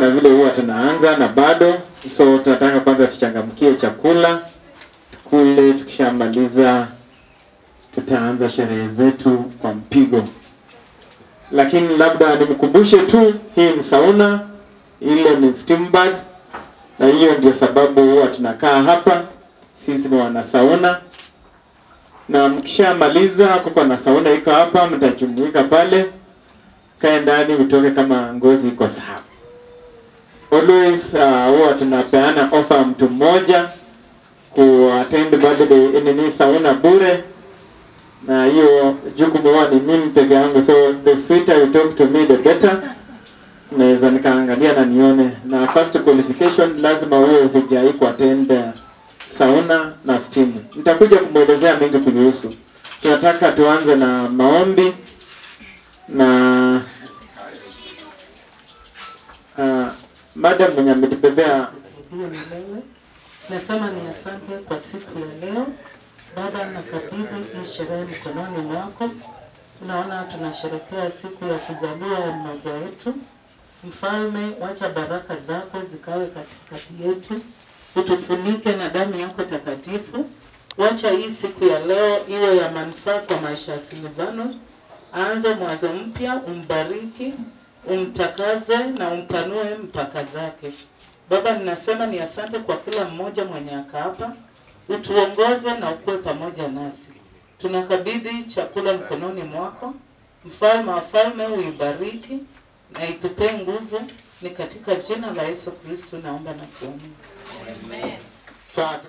na vile huwa tunaanza na bado, so tunataka kwanza tuchangamkie chakula tukule, tukishamaliza tutaanza sherehe zetu kwa mpigo. Lakini labda nimkumbushe tu, hii ni sauna, ile ni steam bath, na hiyo ndio sababu huwa tunakaa hapa. Sisi ni wana sauna, na mkishamaliza kuko na sauna iko hapa, mtajumuika pale, kae ndani utoke kama ngozi iko sawa. Always uh, huwa tunapeana offer mtu mmoja ku attend birthday nini sauna bure na hiyo jukumu huwa ni mimi peke yangu, so the sweeter you talk to me the better. Naweza nikaangalia na nione, na first qualification lazima uwe hujai ku attend uh, sauna na steam. Nitakuja kumwelezea mengi kulihusu. Tunataka tuanze na maombi na uh, madam mwenye ametubebea. Nasema ni asante kwa siku ya leo. Baba, nakabidhi hii sherehe mkononi mwako. Unaona tunasherekea siku ya kuzaliwa ya mmoja wetu. Mfalme, wacha baraka zako zikawe katikati yetu, utufunike na damu yako takatifu. Wacha hii siku ya leo iwe ya manufaa kwa maisha ya Silvanus. Aanze mwanzo mpya, umbariki, umtakaze na umpanue mpaka zake. Baba, ninasema ni asante kwa kila mmoja mwenye aka hapa, utuongoze na ukuwe pamoja nasi. Tunakabidhi chakula mkononi mwako, mfalme wa falme, uibariki na itupe nguvu. Ni katika jina la Yesu Kristo naomba na kuamini. Tatu.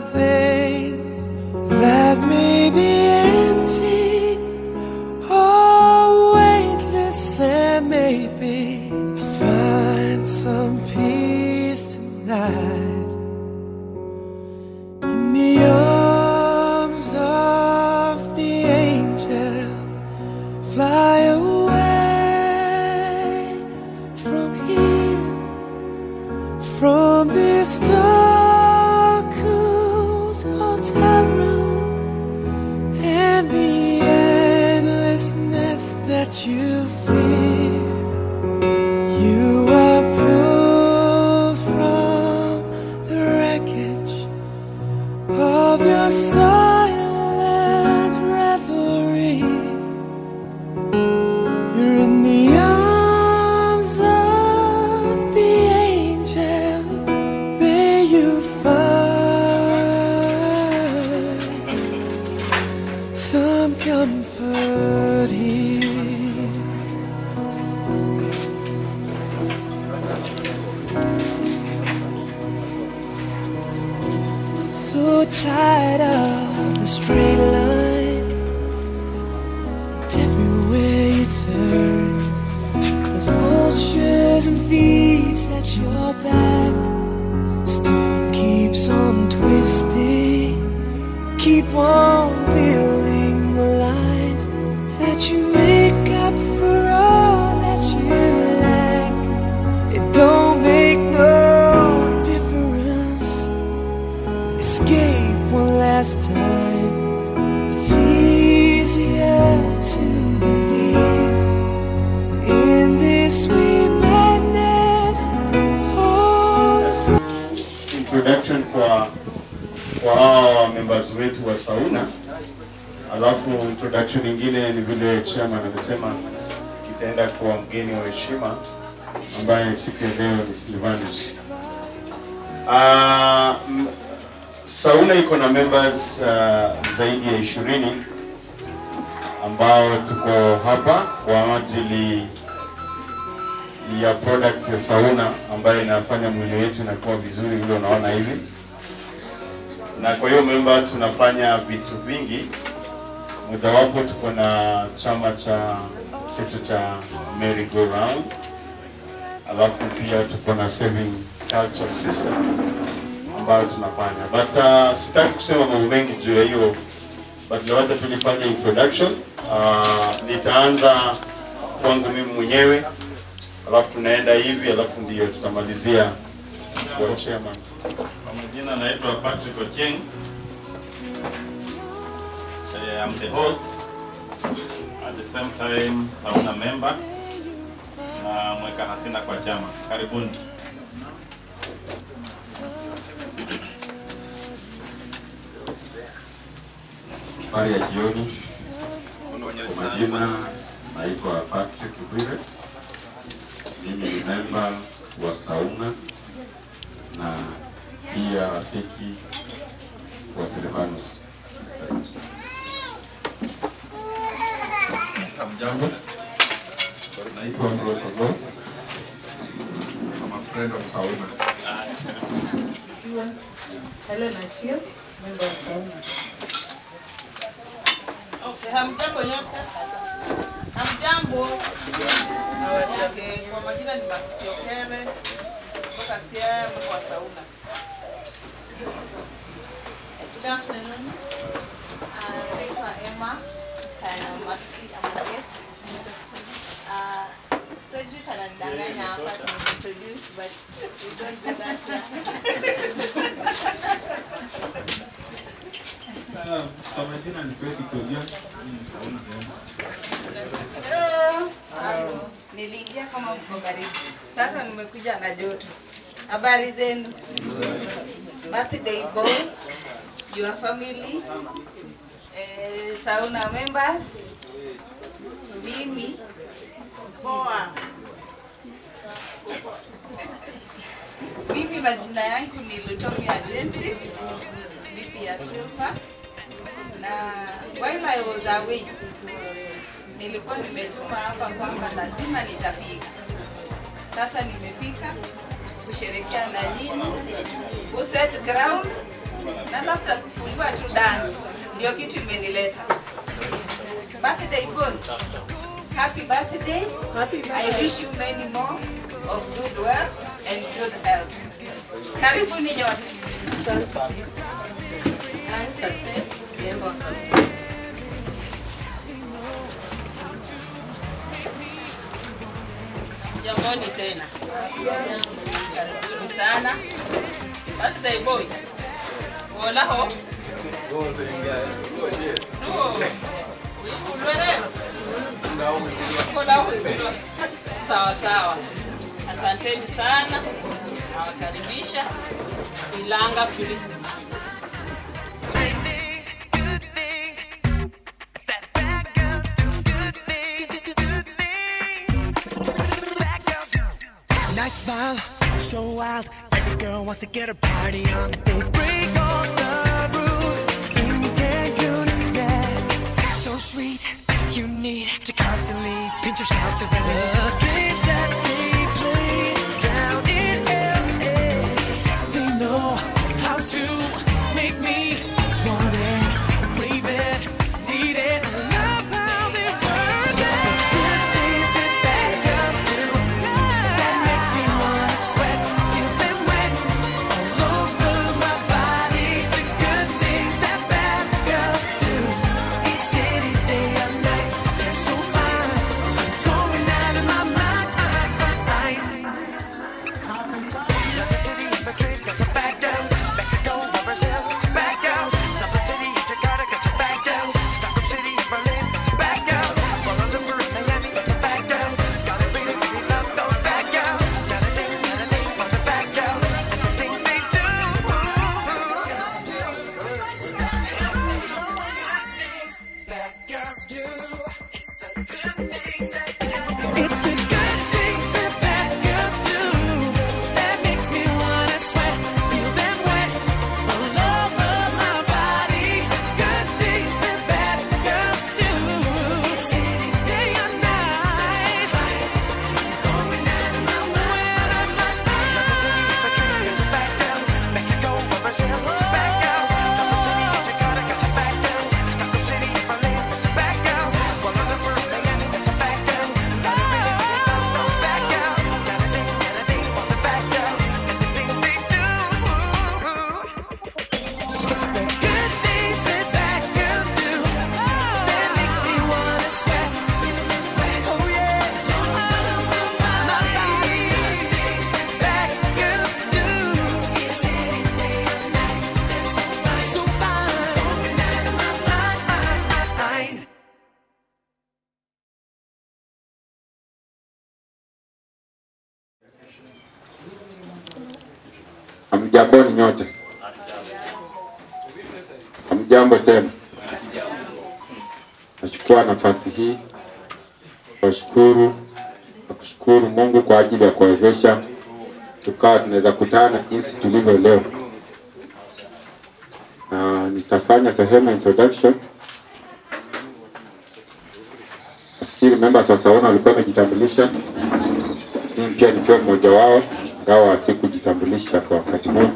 my that may be empty. Oh, weightless, and maybe I'll find some peace tonight chairman amesema itaenda kwa mgeni wa heshima ambaye siku ya leo ni Silvanus. Uh, sauna iko na members uh, zaidi ya ishirini ambao tuko hapa kwa ajili ya product ya sauna ambayo inafanya mwili wetu inakuwa vizuri vile unaona hivi. Na kwa hiyo memba, tunafanya vitu vingi, mojawapo tuko na chama cha chetu cha merry go round, alafu pia tuko na saving culture system ambayo tunafanya, but uh, sitaki kusema mambo mengi juu ya hiyo, but wacha tulifanya introduction. Uh, nitaanza kwangu mimi mwenyewe alafu tunaenda hivi, alafu ndio tutamalizia kwa chairman. Kwa majina naitwa Patrick Ochieng. Eh, I'm the host at the same time sauna member na mweka hasina kwa chama. Karibuni. Habari ya jioni. Kwa majina naitwa Patrick Bwire, mimi ni memba wa Sauna na pia rafiki wa Silvanus. Hamjambo, naitwa Ambrose Ogo, I'm a friend of Sauna. Helen Achia, member of Sauna. Okay, hamjambo nyote. Hamjambo. Okay, kwa majina ni Makusi Okere kutoka Siaya mkoa wa Sauna. Good afternoon. Uh, naitwa Emma uh, Maxi Amadeus. Uh, Frederick ananidanganya hapa tumejiintroduce but we don't do that. Kwa majina ni. Hello. Niliingia kama mko karibu. Sasa nimekuja na joto. Habari zenu? Birthday boy, your family, eh, sauna members, mimi. Poa. Mimi majina yangu ni Lutomia Gentrix, bibi ya Silva, na while I was away nilikuwa nimetuma hapa kwamba lazima nitafika. Sasa nimefika kusherekea na nyinyi, kuset ground na labda kufungua tu dance, ndio kitu imenileta. Birthday boy, happy birthday. Happy birthday. I wish you many more of good wealth and good health. Karibuni nyote. And success, Yeah. Jamboni tena. Karibuni sana. Birthday boy. Hola ho. Nice smile, so wild. Every girl wants to get a party on. They break you need to constantly pinch yourself to the Nachukua nafasi hii kuwashukuru na kushukuru Mungu kwa ajili ya kuwezesha tukawa tunaweza kutana jinsi tulivyo leo, na nitafanya sehemu introduction. Nafikiri members wa Saona walikuwa wamejitambulisha, mimi pia nikiwa mmoja wao, ingawa sikujitambulisha kwa wakati huu.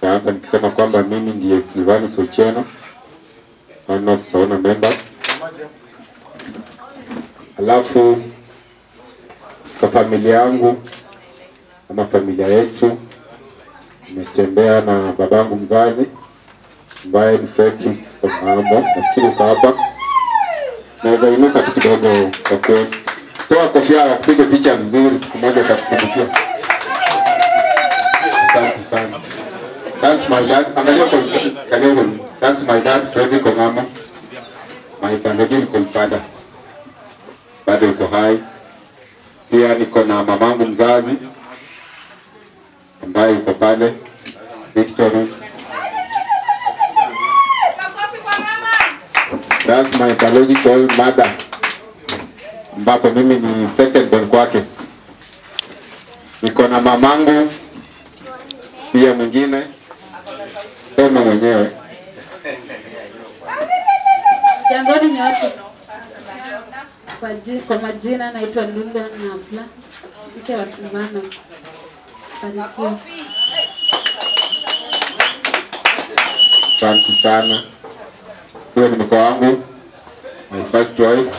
Taanza nikisema kwamba mimi ndiye Silvanus Ochieno, of Saona members. Alafu kwa familia yangu ama familia yetu, nimetembea na babangu mzazi ambaye ni Fredrick Omambo, nafikiri uko hapa. Naweza inuka tu kidogo kwa kweli. Toa kofia ya kupiga picha vizuri, siku moja atakukumbukia. Asante sana. That's my dad. Angalia kwa karibu. That's my dad Freddy Kongama. My biological father. Bado yuko hai. Pia niko na mamangu mzazi ambaye yuko pale Victory. That's my biological mother ambapo mimi ni second born kwake. Niko na mamangu pia mwingine sema mwenyewe Jangoni ni watu kwa, kwa majina naitwa Linda Nafla, mke wa Silvano. Barikiwa. Asante sana. Huyo ni mke wangu, my first wife.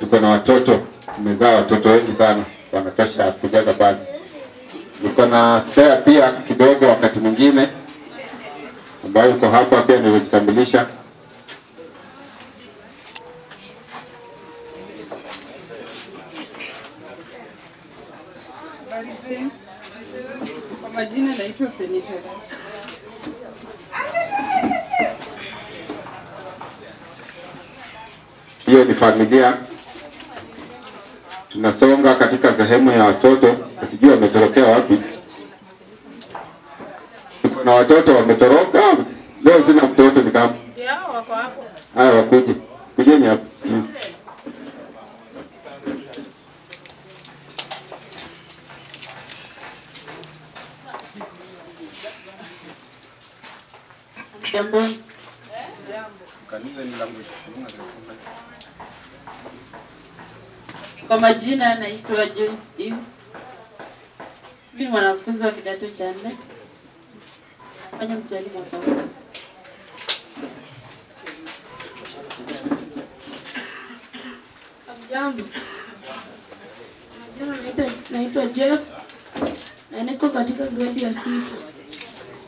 Tuko na watoto, tumezaa watoto wengi sana, wanatosha kujaza basi. Niko na spare pia kidogo, wakati mwingine ambayo uko hapa pia nimejitambulisha. kujitambulisha. Kwa majina naitwa Fenita Hiyo ni familia. Tunasonga katika sehemu ya watoto, sijui wametorokea wapi. Watoto wametoroka. Leo sina mtoto ni kama Yao wako hapo. haya, wakuje kujeni hapo. please. Kwa majina anaitwa Joyce Eve. Mimi mwanafunzi wa kidato cha nne. Fanya mtihani mwaka huu. Jambo. Majina naitwa naitwa Jeff na niko katika grade ya sita.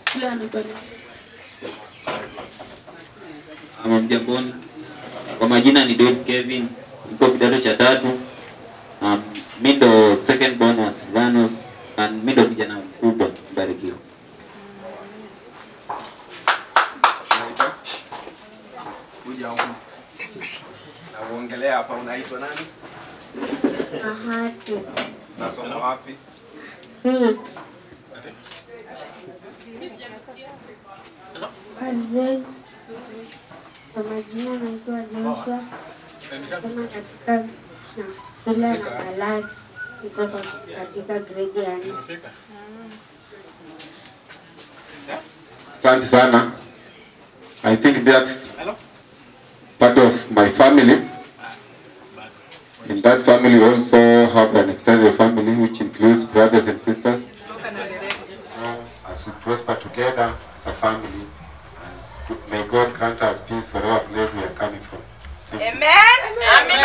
Kila anapata Ama mjamboni. Kwa majina ni Dave Kevin, niko kidato cha tatu. Um, mi ndo second born wa Silvanus and mi ndo kijana mkubwa mbarikiwa. kuja huku na uongelea hapa, unaitwa nani? Ahatu. Nasoma wapi? Kwa majina naitwa Joshua. Nasoma katika na shule ya Nakalaki. Niko katika gredi ya nne. Asante sana. I think that's part of my family. That family we also have an extended family which includes brothers and sisters. As we prosper together as a family, and may God grant us peace for our place we are coming from. Amen. Amen.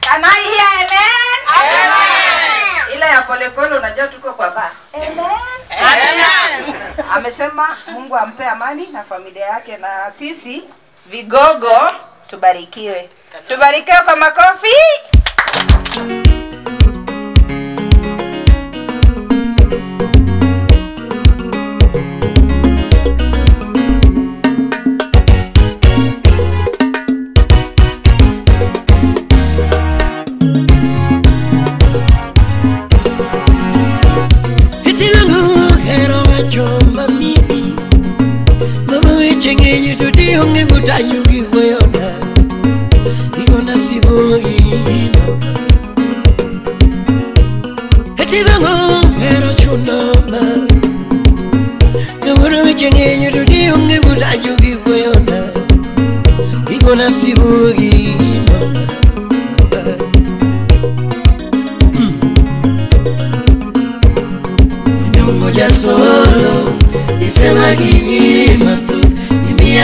Can I hear amen? Amen. Ila ya polepole unajua tuko kwa ba. Amen. Amen. Amesema Mungu ampe amani na familia yake na sisi vigogo tubarikiwe. Tubarikiwe kwa makofi. yonge mutanyukirwe yona ikona siboyima etibangongero chunoma ngabona wechengenyo tudi yonge mutanyukirwe yona ikona siboyima hmm. nyongo ja solo iselagiyirima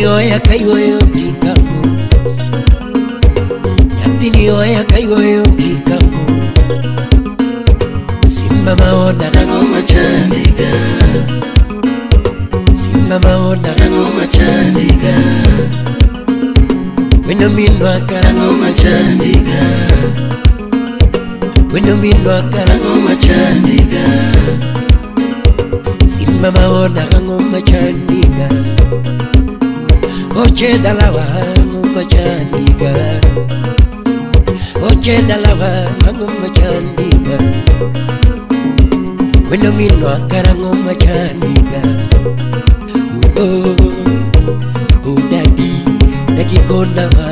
yapiliyo yakaiwoyotikambo yapiliyo yakaiwoyotikambo simba maona. Kagoma chandiga simba maona. Kagoma chandiga winomindwa karagoma chandiga winomindwa karagoma chandiga simba maona. Kagoma chandiga oche dalawa mumba chandigar oche dalawa mumba chandigar wendo mino akara ngoma chandigar uo udadi nakikondawa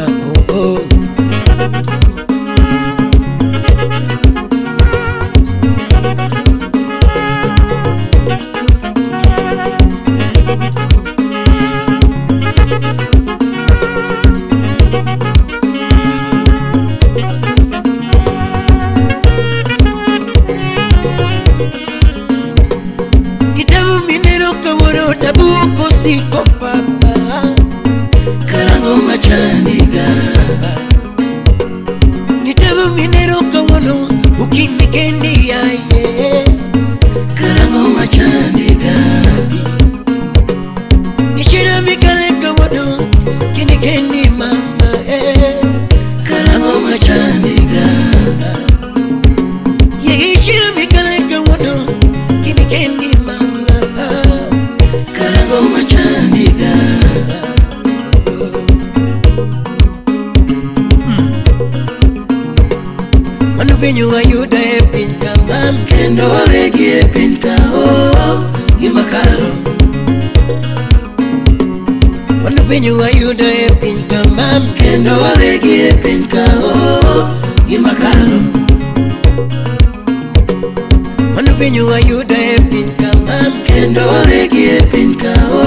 penyo wayudo e piny kamam kendo oregi e piny ka o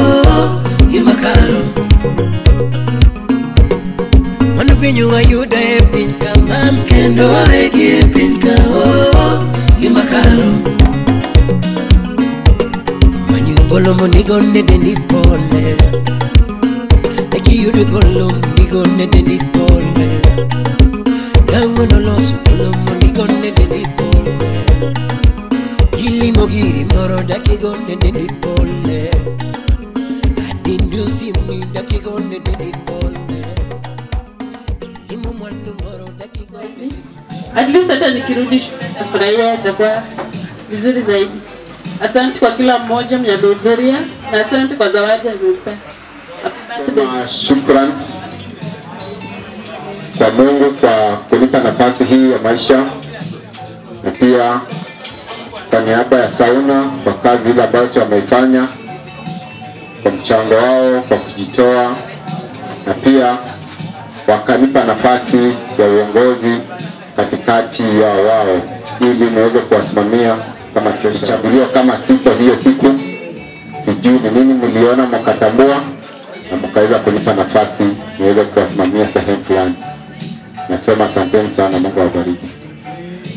gimakalo mano penyo wayudo e piny kamam kendo oregi e piny ka o gimakalo manyo thuolo monigo ne dendi pole nekiyudo thuolo monigo ne dendi pole kawuono loso thuolo monigo ne dendi pole ilimo giri moro dakigo ne dendi pole adindio simni dakigo ne dendi pole ilimo mwandu moro dakigo ne at least hata nikirudi nafurahia itakuwa vizuri zaidi. Asante kwa kila mmoja mwenye amehudhuria na asante kwa zawadi amempa. Shukran kwa Mungu kwa kunipa nafasi hii ya maisha na pia kwa niaba ya Sauna kwa kazi ile ambacho wameifanya, kwa mchango wao, kwa kujitoa na pia wakanipa nafasi ya uongozi katikati ya wao ili niweze kuwasimamia kama kesho. Kama sipo hiyo siku, sijui ni nini mliona mkatambua na mkaweza kunipa nafasi niweze kuwasimamia sehemu fulani. Nasema asanteni sana, Mungu awabariki.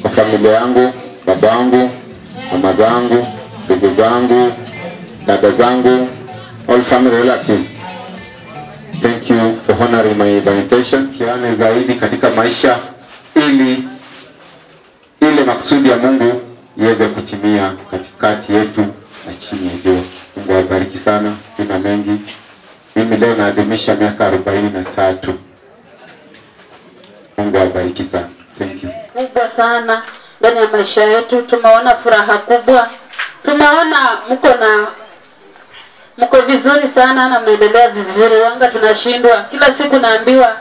Kwa familia yangu, baba yangu, mama zangu, ndugu zangu, dada zangu, all family relatives, thank you for honoring my invitation. Kiane zaidi katika maisha ili ile maksudi ya Mungu iweze kutimia katikati yetu na chini ya jua. Mungu awabariki sana, sina mengi. Mimi leo naadhimisha miaka arobaini na tatu. Mungu awabariki sana. Thank you. kubwa sana ndani ya maisha yetu. Tumeona furaha kubwa, tumeona mko na mko vizuri sana na mnaendelea vizuri. Wanga tunashindwa kila siku, naambiwa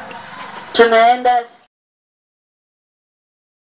tunaenda